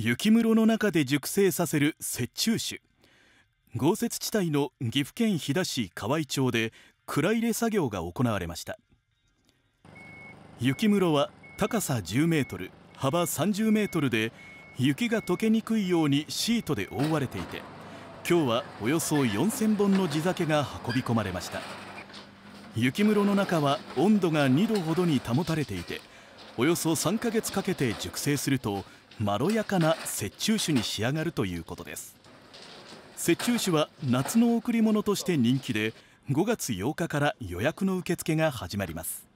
雪室の中で熟成させる雪中酒。豪雪地帯の岐阜県飛騨市河合町で蔵入れ作業が行われました。雪室は高さ10メートル幅30メートルで雪が溶けにくいようにシートで覆われていて今日はおよそ4000本の地酒が運び込まれました。雪室の中は温度が2度ほどに保たれていておよそ3ヶ月かけて熟成するとまろやかな雪中酒に仕上がるということです。雪中酒は夏の贈り物として人気で5月8日から予約の受付が始まります。